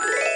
Bye.